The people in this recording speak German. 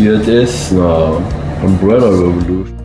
passiert ist? Na, Umbrella Revolution.